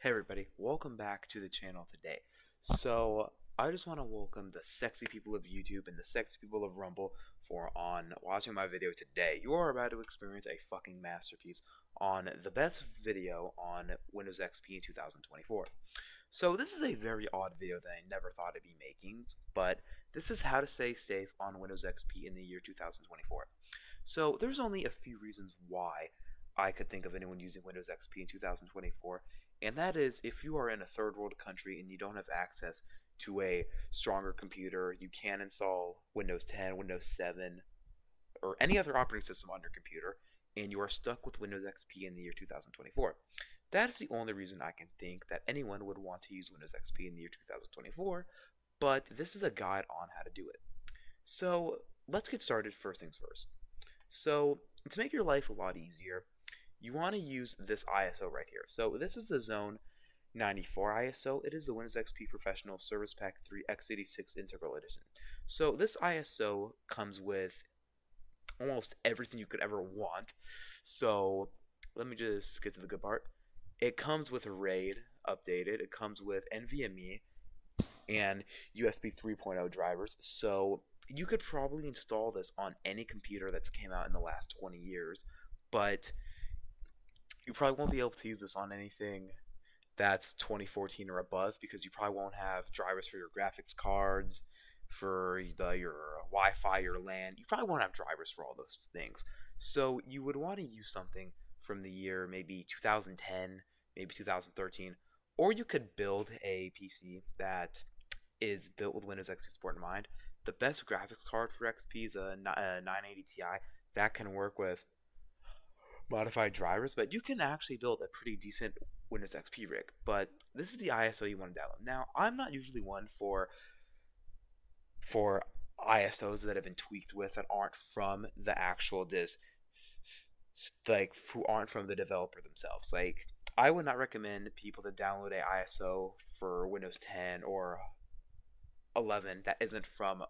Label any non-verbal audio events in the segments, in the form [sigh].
Hey everybody, welcome back to the channel today. So, I just want to welcome the sexy people of YouTube and the sexy people of Rumble for on watching my video today. You are about to experience a fucking masterpiece on the best video on Windows XP in 2024. So, this is a very odd video that I never thought I'd be making, but this is how to stay safe on Windows XP in the year 2024. So, there's only a few reasons why I could think of anyone using Windows XP in 2024, and that is if you are in a third world country and you don't have access to a stronger computer, you can install Windows 10, Windows 7, or any other operating system on your computer, and you are stuck with Windows XP in the year 2024. That is the only reason I can think that anyone would want to use Windows XP in the year 2024, but this is a guide on how to do it. So let's get started first things first. So to make your life a lot easier, you want to use this ISO right here. So this is the Zone 94 ISO. It is the Windows XP Professional Service Pack 3 x86 Integral Edition. So this ISO comes with almost everything you could ever want. So let me just get to the good part. It comes with RAID updated. It comes with NVMe and USB 3.0 drivers. So you could probably install this on any computer that's came out in the last 20 years, but you probably won't be able to use this on anything that's 2014 or above because you probably won't have drivers for your graphics cards, for the, your Wi-Fi, your LAN. You probably won't have drivers for all those things. So you would want to use something from the year maybe 2010, maybe 2013, or you could build a PC that is built with Windows XP support in mind. The best graphics card for XP is a, a 980 Ti that can work with modified drivers, but you can actually build a pretty decent Windows XP rig. But this is the ISO you want to download. Now, I'm not usually one for for ISOs that have been tweaked with that aren't from the actual disk, like who aren't from the developer themselves. Like, I would not recommend people to download a ISO for Windows 10 or 11 that isn't from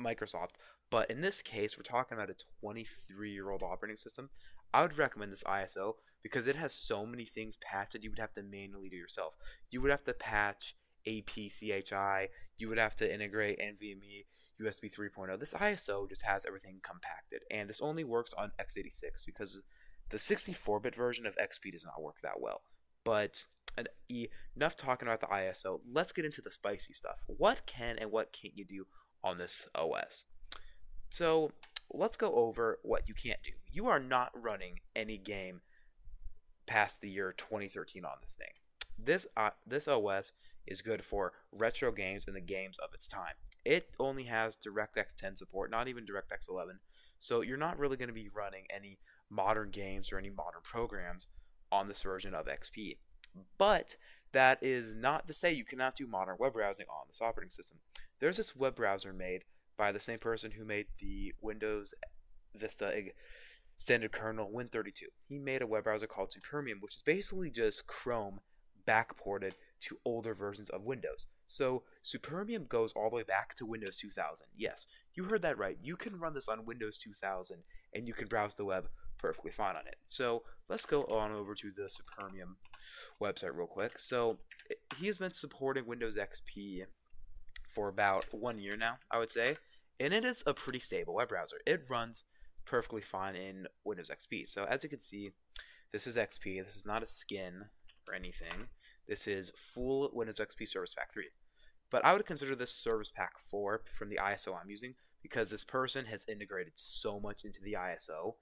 Microsoft but in this case, we're talking about a 23 year old operating system. I would recommend this ISO because it has so many things patched that you would have to manually do yourself. You would have to patch APCHI, you would have to integrate NVMe, USB 3.0. This ISO just has everything compacted, and this only works on x86 because the 64 bit version of XP does not work that well. But enough talking about the ISO, let's get into the spicy stuff. What can and what can't you do on this OS? So let's go over what you can't do. You are not running any game past the year 2013 on this thing. This uh, this OS is good for retro games and the games of its time. It only has DirectX 10 support, not even DirectX 11. So you're not really going to be running any modern games or any modern programs on this version of XP. But that is not to say you cannot do modern web browsing on this operating system. There's this web browser made by the same person who made the Windows Vista extended kernel Win32. He made a web browser called Supermium, which is basically just Chrome backported to older versions of Windows. So Supermium goes all the way back to Windows 2000. Yes, you heard that right. You can run this on Windows 2000 and you can browse the web perfectly fine on it. So let's go on over to the Supermium website real quick. So he has been supporting Windows XP for about one year now, I would say and it is a pretty stable web browser. It runs perfectly fine in Windows XP. So as you can see, this is XP. This is not a skin or anything. This is full Windows XP Service Pack 3. But I would consider this Service Pack 4 from the ISO I'm using because this person has integrated so much into the ISO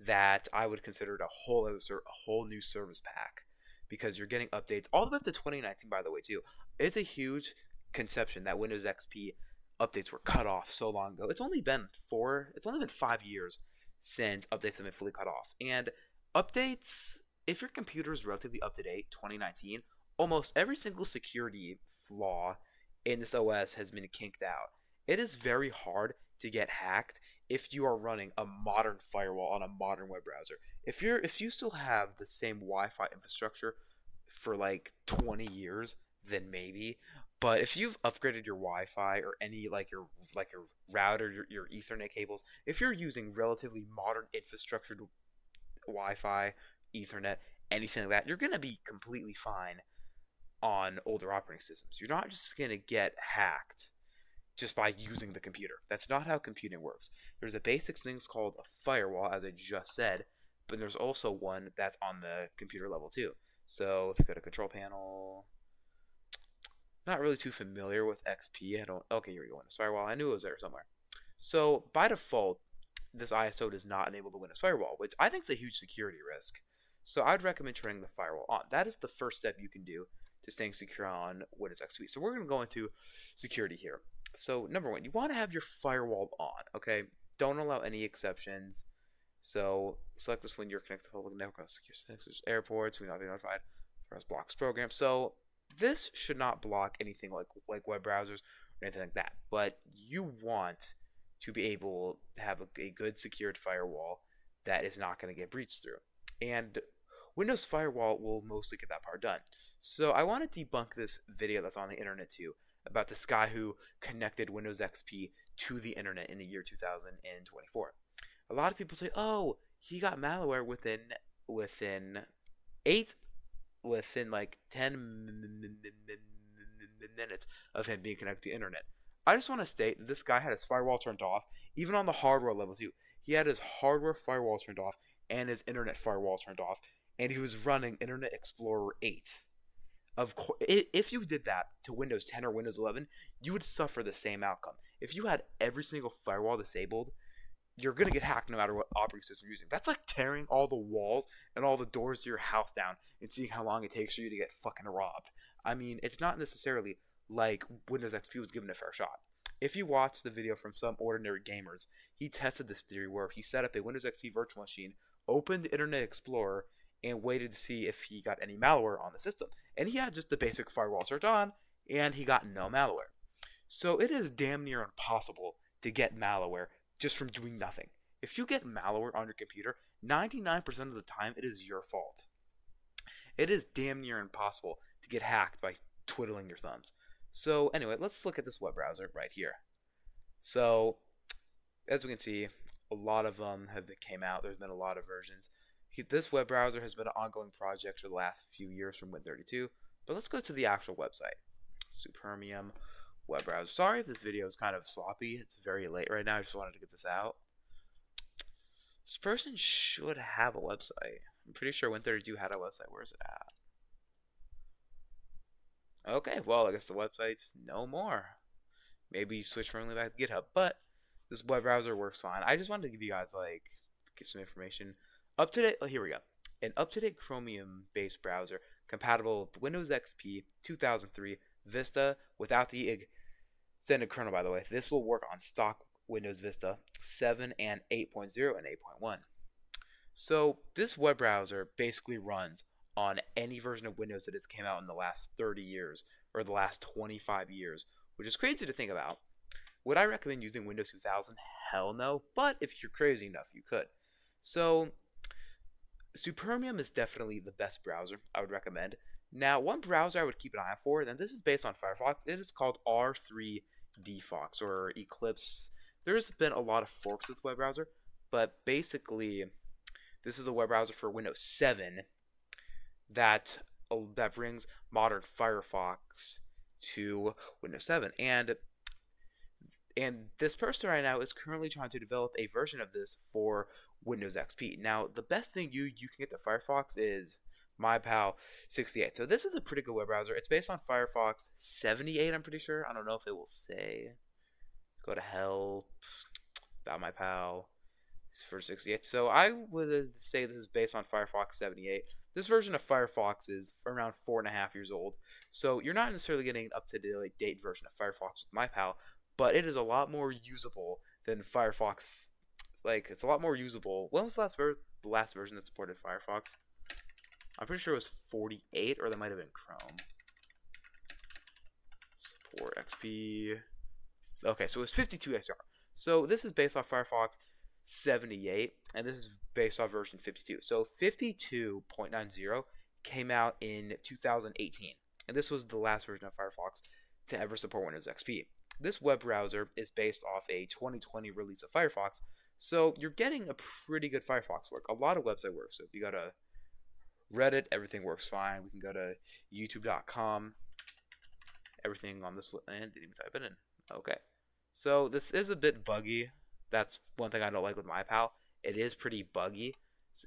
that I would consider it a whole other, a whole new service pack because you're getting updates all the way up to 2019 by the way too. It's a huge conception that Windows XP updates were cut off so long ago. It's only been four, it's only been five years since updates have been fully cut off. And updates, if your computer is relatively up to date, 2019, almost every single security flaw in this OS has been kinked out. It is very hard to get hacked if you are running a modern firewall on a modern web browser. If you're if you still have the same Wi-Fi infrastructure for like 20 years, then maybe. But if you've upgraded your Wi-Fi or any like your like your router, your, your Ethernet cables, if you're using relatively modern infrastructure Wi-Fi, Ethernet, anything like that, you're going to be completely fine on older operating systems. You're not just going to get hacked just by using the computer. That's not how computing works. There's a basic thing called a firewall, as I just said, but there's also one that's on the computer level too. So if you go to control panel, not really too familiar with XP. I don't. Okay, here we go. Windows Firewall. I knew it was there somewhere. So by default, this ISO does not enable the Windows Firewall, which I think is a huge security risk. So I'd recommend turning the firewall on. That is the first step you can do to staying secure on Windows XP. So we're going to go into security here. So number one, you want to have your firewall on. Okay, don't allow any exceptions. So select this when you're connected to public network, secure sensors, airports. We not be notified. Press blocks program. So this should not block anything like like web browsers or anything like that. But you want to be able to have a, a good secured firewall that is not going to get breached through. And Windows Firewall will mostly get that part done. So I want to debunk this video that's on the internet too about this guy who connected Windows XP to the internet in the year 2024. A lot of people say, "Oh, he got malware within within 8 within like 10 minutes of him being connected to the internet." I just want to state that this guy had his firewall turned off, even on the hardware level too. He had his hardware firewall turned off and his internet firewall turned off, and he was running Internet Explorer 8. Of course, if you did that to Windows 10 or Windows 11, you would suffer the same outcome. If you had every single firewall disabled, you're gonna get hacked no matter what operating system you're using. That's like tearing all the walls and all the doors to your house down and seeing how long it takes for you to get fucking robbed. I mean, it's not necessarily like Windows XP was given a fair shot. If you watch the video from Some Ordinary Gamers, he tested this theory where he set up a Windows XP virtual machine, opened Internet Explorer, and waited to see if he got any malware on the system. And he had just the basic firewall turned on, and he got no malware. So it is damn near impossible to get malware just from doing nothing. If you get malware on your computer, 99% of the time it is your fault. It is damn near impossible to get hacked by twiddling your thumbs. So anyway, let's look at this web browser right here. So as we can see, a lot of them have been, came out. There's been a lot of versions. This web browser has been an ongoing project for the last few years from Win32. But let's go to the actual website. Supermium web browser. Sorry if this video is kind of sloppy. It's very late right now. I just wanted to get this out. This person should have a website. I'm pretty sure Win32 had a website. Where's it at? Okay, well, I guess the website's no more. Maybe switch permanently back to GitHub, but this web browser works fine. I just wanted to give you guys like get some information. Up to date. Oh, here we go. An up to date Chromium-based browser compatible with Windows XP 2003 Vista without the extended kernel. By the way, this will work on stock Windows Vista 7 and 8.0 and 8.1. So this web browser basically runs on any version of Windows that has came out in the last 30 years or the last 25 years, which is crazy to think about. Would I recommend using Windows 2000? Hell no, but if you're crazy enough, you could. So, Supermium is definitely the best browser I would recommend. Now, one browser I would keep an eye for, and this is based on Firefox, it is called R3DFox or Eclipse. There's been a lot of forks of this web browser, but basically, this is a web browser for Windows 7 that uh, that brings modern Firefox to Windows 7 and and this person right now is currently trying to develop a version of this for Windows XP. Now, the best thing you you can get to Firefox is MyPal 68. So this is a pretty good web browser. It's based on Firefox 78, I'm pretty sure. I don't know if it will say. Go to help about MyPal for 68. So I would say this is based on Firefox 78. This version of Firefox is around four and a half years old, so you're not necessarily getting an up to date version of Firefox with MyPal, but it is a lot more usable than Firefox. Like it's a lot more usable. When was the last ver- the last version that supported Firefox? I'm pretty sure it was 48, or that might have been Chrome. Support XP. Okay, so it was 52 ESR. So this is based off Firefox 78, and this is based off version 52. So 52.90 came out in 2018, and this was the last version of Firefox to ever support Windows XP. This web browser is based off a 2020 release of Firefox, so you're getting a pretty good Firefox work. A lot of website work. So if you go to Reddit, everything works fine. We can go to youtube.com. Everything on this and didn't even type it in. Okay. So this is a bit buggy. That's one thing I don't like with MyPal. It is pretty buggy.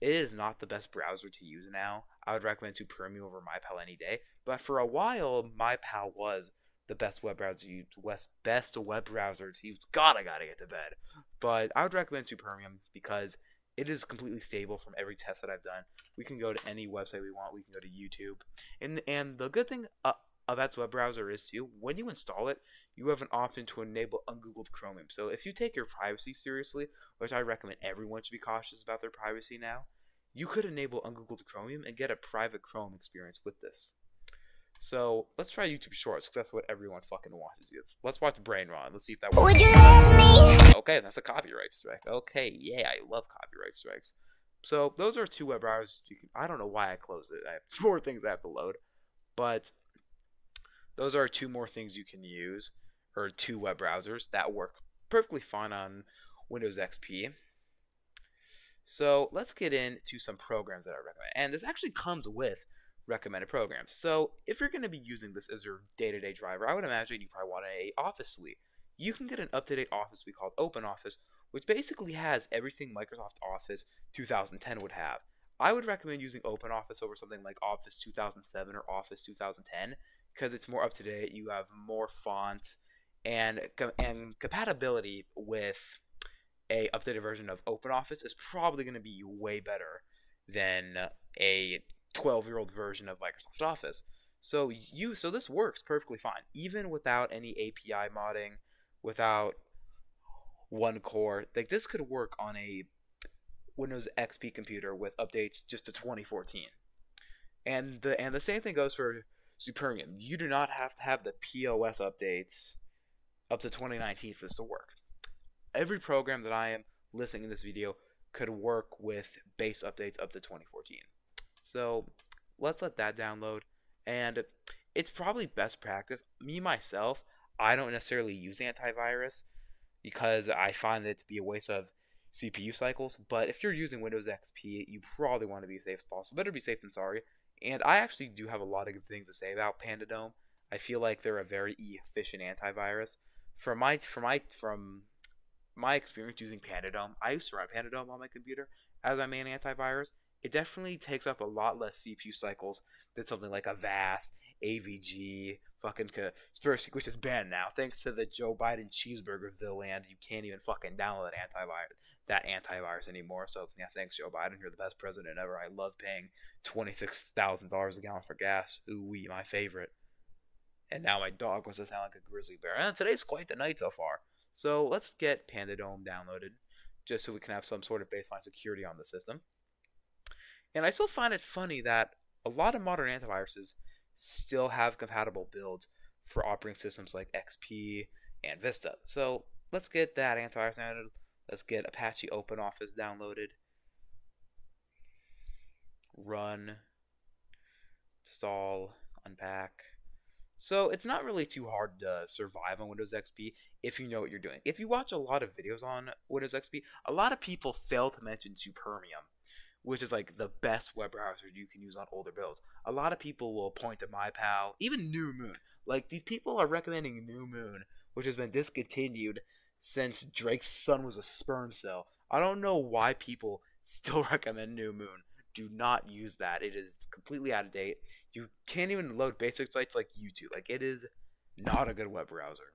It is not the best browser to use now. I would recommend Supermium over MyPal any day. But for a while, MyPal was the best web browser to use, best web browser to use. God, I gotta get to bed. But I would recommend Supermium because it is completely stable from every test that I've done. We can go to any website we want. We can go to YouTube, and and the good thing uh, about web browser is too when you install it, you have an option to enable ungoogled Chromium. So if you take your privacy seriously, which I recommend everyone should be cautious about their privacy now, you could enable ungoogled Chromium and get a private Chrome experience with this. So let's try YouTube Shorts because that's what everyone fucking wants. Let's watch Brain Rot. Let's see if that works. Okay, that's a copyright strike. Okay, yeah, I love copyright strikes. So those are two web browsers. You can. I don't know why I closed it. I have [laughs] more things I have to load, but those are two more things you can use, or two web browsers that work perfectly fine on Windows XP. So let's get into some programs that I recommend. And this actually comes with recommended programs. So if you're going to be using this as your day-to-day driver, I would imagine you probably want a Office suite. You can get an up-to-date Office suite called OpenOffice, which basically has everything Microsoft Office 2010 would have. I would recommend using OpenOffice over something like Office 2007 or Office 2010 because it's more up to date. You have more fonts and and compatibility with a updated version of OpenOffice is probably going to be way better than a 12 year old version of Microsoft Office. So you so this works perfectly fine, even without any API modding, without one core. Like this could work on a Windows XP computer with updates just to 2014. And the and the same thing goes for Supermium. You do not have to have the POS updates up to 2019 for this to work. Every program that I am listing in this video could work with base updates up to 2014. So let's let that download. And it's probably best practice. Me, myself, I don't necessarily use antivirus because I find it to be a waste of CPU cycles. But if you're using Windows XP, you probably want to be safe as possible. Better be safe than sorry. And I actually do have a lot of good things to say about PandaDome. I feel like they're a very efficient antivirus. From my from my from my experience using PandaDome, I used to run PandaDome on my computer as my main antivirus, it definitely takes up a lot less CPU cycles than something like Avast, AVG, fucking Kaspersky, which is banned now thanks to the Joe Biden cheeseburger villain. you can't even fucking download antivirus that antivirus anymore. So yeah, thanks Joe Biden, you're the best president ever. I love paying twenty six thousand dollars a gallon for gas. Ooh wee, my favorite. And now my dog wants to sound like a grizzly bear. And today's quite the night so far. So let's get PandaDome downloaded, just so we can have some sort of baseline security on the system. And I still find it funny that a lot of modern antiviruses still have compatible builds for operating systems like XP and Vista. So let's get that antivirus downloaded. Let's get Apache OpenOffice downloaded. Run, install, unpack. So it's not really too hard to survive on Windows XP if you know what you're doing. If you watch a lot of videos on Windows XP, a lot of people fail to mention Supermium which is like the best web browser you can use on older builds. A lot of people will point to MyPal, even New Moon. Like these people are recommending New Moon, which has been discontinued since Drake's son was a sperm cell. I don't know why people [laughs] still recommend New Moon. Do not use that. It is completely out of date. You can't even load basic sites like YouTube. Like it is not a good web browser.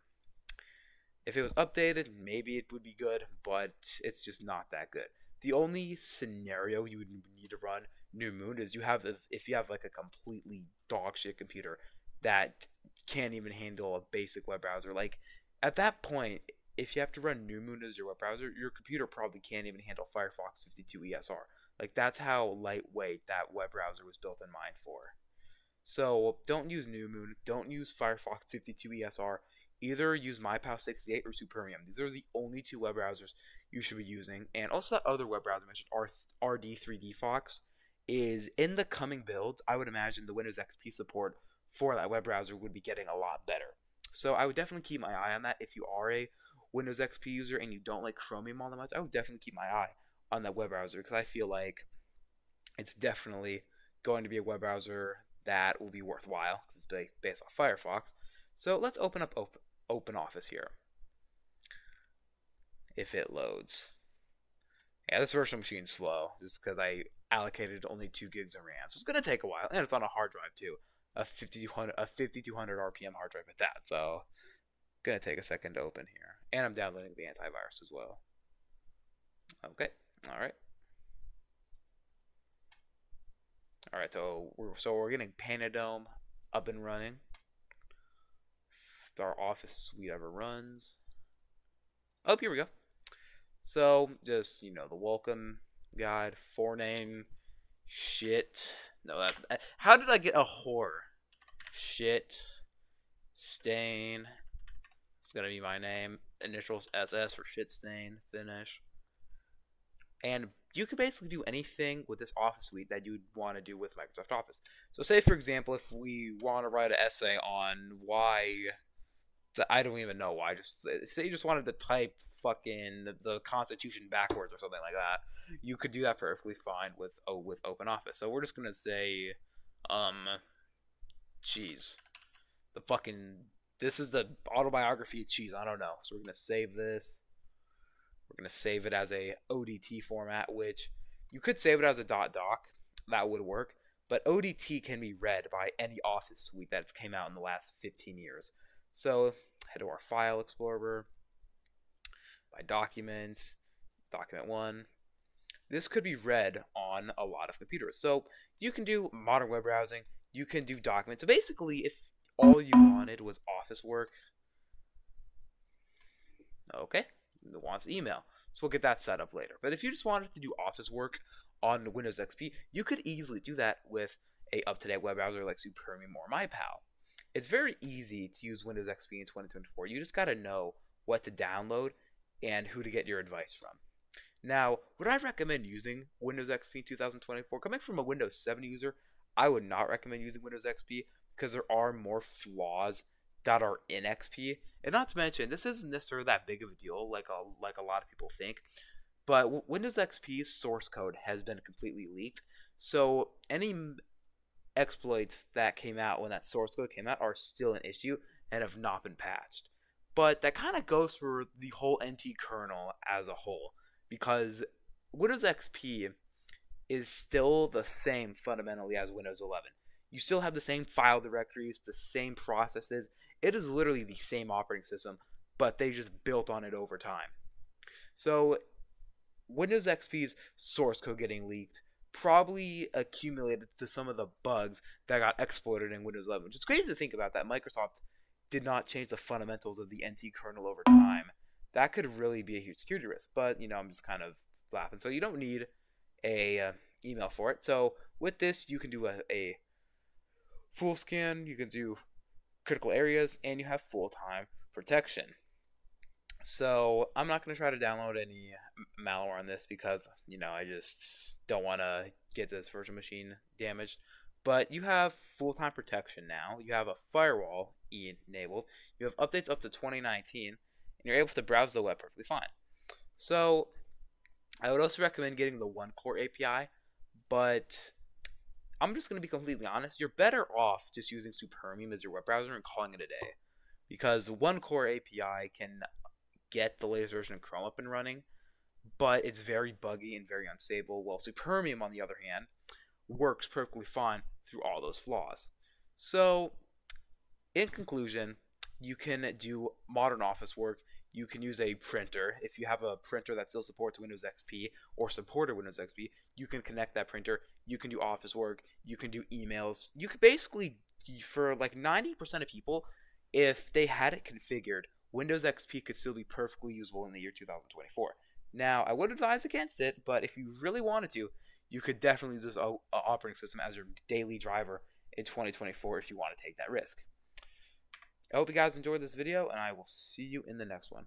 If it was updated, maybe it would be good, but it's just not that good the only scenario you would need to run New Moon is you have if, if you have like a completely dog shit computer that can't even handle a basic web browser. Like at that point, if you have to run New Moon as your web browser, your computer probably can't even handle Firefox 52 ESR. Like that's how lightweight that web browser was built in mind for. So don't use New Moon, don't use Firefox 52 ESR. Either use MyPal 68 or Supermium. These are the only two web browsers you should be using. And also that other web browser I mentioned, RD3D Fox, is in the coming builds. I would imagine the Windows XP support for that web browser would be getting a lot better. So I would definitely keep my eye on that. If you are a Windows XP user and you don't like Chromium all that much, I would definitely keep my eye on that web browser because I feel like it's definitely going to be a web browser that will be worthwhile because it's based, off Firefox. So let's open up op- OpenOffice here. If it loads. Yeah, this virtual machine's slow just because I allocated only 2 gigs of RAM. So it's going to take a while. And it's on a hard drive too. A 5200, a 5200 RPM hard drive at that. So going to take a second to open here. And I'm downloading the antivirus as well. Okay. All right. All right, so we're so we're getting PandaDome up and running. Our Office suite ever runs. Oh, here we go. So just you know the welcome guide, forename, shit. No, that, how did I get a whore? Shit, stain. It's gonna be my name. Initials SS for shit stain. Finish. And you can basically do anything with this Office suite that you'd want to do with Microsoft Office. So, say for example, if we want to write an essay on why, I don't even know why. Just say you just wanted to type fucking the, the Constitution backwards or something like that, you could do that perfectly fine with oh, with Open Office. So we're just gonna say, um, jeez, the fucking this is the autobiography of cheese. I don't know. So we're gonna save this. We're going to save it as a ODT format, which you could save it as a dot .doc. That would work. But ODT can be read by any Office suite that's came out in the last 15 years. So head to our File Explorer, by Documents, Document 1. This could be read on a lot of computers. So you can do modern web browsing, you can do documents. So basically, if all you wanted was Office work, okay, it wants email. So we'll get that set up later. But if you just wanted to do office work on Windows XP, you could easily do that with a up-to-date web browser like Supermium or MyPal. It's very easy to use Windows XP in 2024. You just got to know what to download and who to get your advice from. Now, would I recommend using Windows XP in 2024? Coming from a Windows 7 user, I would not recommend using Windows XP because there are more flaws that are in XP. And not to mention, this isn't necessarily that big of a deal, like a like a lot of people think. But Windows XP's source code has been completely leaked, so any exploits that came out when that source code came out are still an issue and have not been patched. But that kind of goes for the whole NT kernel as a whole, because Windows XP is still the same fundamentally as Windows 11. You still have the same file directories, the same processes, it is literally the same operating system, but they just built on it over time. So, Windows XP's source code getting leaked probably accumulated to some of the bugs that got exploited in Windows 11, which is crazy to think about that Microsoft did not change the fundamentals of the NT kernel over time. That could really be a huge security risk, but you know, I'm just kind of laughing. So you don't need a uh, email for it. So with this, you can do a, a full scan. You can do critical areas, and you have full time protection. So I'm not going to try to download any malware on this because, you know, I just don't want to get this virtual machine damaged. But you have full time protection now. You have a firewall enabled. You have updates up to 2019, and you're able to browse the web perfectly fine. So I would also recommend getting the One Core API, but I'm just going to be completely honest. You're better off just using Supermium as your web browser and calling it a day. Because one core API can get the latest version of Chrome up and running, but it's very buggy and very unstable. While Supermium, on the other hand, works perfectly fine through all those flaws. So, in conclusion, you can do modern office work you can use a printer. If you have a printer that still supports Windows XP or supported Windows XP, you can connect that printer. You can do office work. You can do emails. You could basically, for like 90% of people, if they had it configured, Windows XP could still be perfectly usable in the year 2024. Now, I would advise against it, but if you really wanted to, you could definitely use this uh, uh, operating system as your daily driver in 2024 if you want to take that risk. I hope you guys enjoyed this video, and I will see you in the next one.